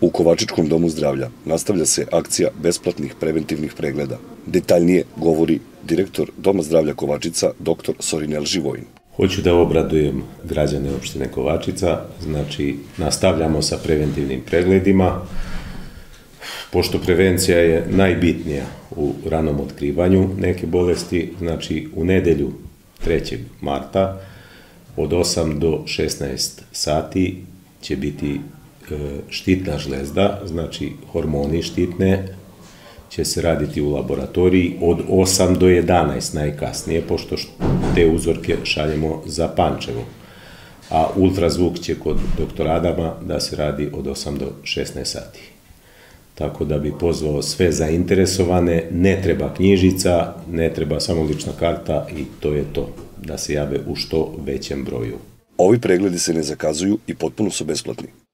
U Kovačičkom domu zdravlja nastavlja se akcija besplatnih preventivnih pregleda. Detaljnije govori direktor Doma zdravlja Kovačica, dr. Sorinel Živojin. Hoću da obradujem građane opštine Kovačica, znači nastavljamo sa preventivnim pregledima, pošto prevencija je najbitnija u ranom otkrivanju neke bolesti, znači u nedelju 3. marta od 8 do 16 sati će biti štitna žlezda, znači hormoni štitne, će se raditi u laboratoriji od 8 do 11 najkasnije, pošto te uzorke šaljemo za Pančevo. A ultrazvuk će kod doktora Adama da se radi od 8 do 16 sati. Tako da bi pozvao sve zainteresovane, ne treba knjižica, ne treba samo lična karta i to je to, da se jave u što većem broju. Ovi pregledi se ne zakazuju i potpuno su besplatni.